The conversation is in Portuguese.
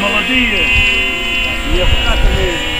maladia. E a bocata mesmo.